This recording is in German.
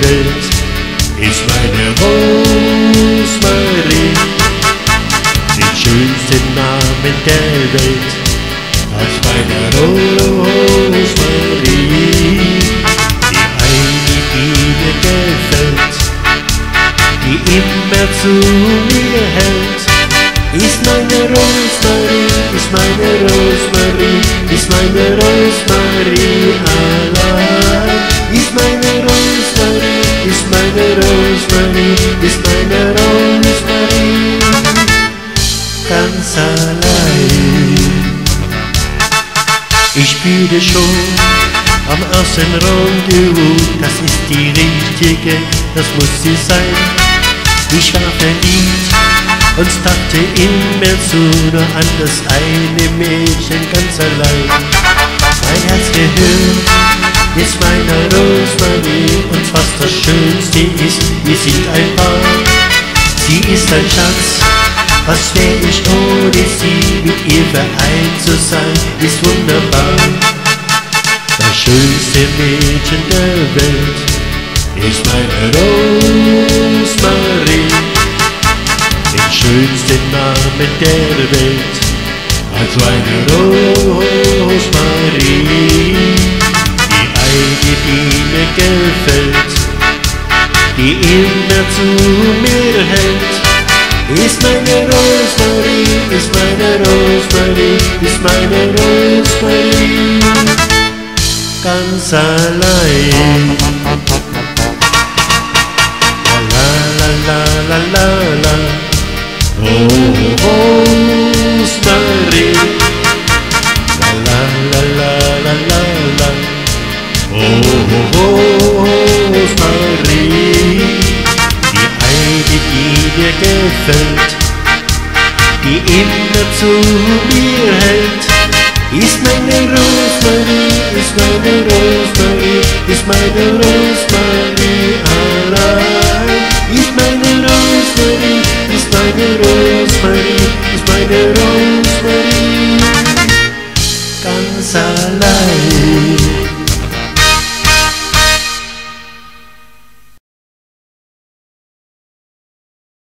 Welt ist meine Rosmarie. Den schönsten Namen der Welt als meine Rosmarie. Die eine, die mir gefällt, die immer zu mir hält, ist meine Rosmarie, ist meine Rosmarie, allein. Ich spüre schon am ersten Rendezvous, das ist die richtige, das muss sie sein. Ich war verliebt und dachte immer so nur an das eine Mädchen ganz allein. Mein Herz gehört ist meiner Rosmarie und fast das Schönste ist, wir sind ein Paar. Sie ist ein Schatz, was wär ich ohne sie, mit ihr vereint zu sein, ist wunderbar. Das schönste Mädchen der Welt ist meine Rosmarie. Den schönsten Namen der Welt als meine Rosmarie. Die eine, die mir gefällt, die immer zu mir hält. Ist meine Rosmarie, ist meine Rosmarie, ist meine Rosmarie, ganz allein. La la la la la la, oh Rosmarie. La la la la la la, oh Rosmarie. Die dir gefällt, die immer zu mir hält, ist meine Rosmarie, ist meine Rosmarie, ist meine Rosmarie allein. Ist meine Rosmarie, ist meine Rosmarie, ist meine Rosmarie, ganz allein.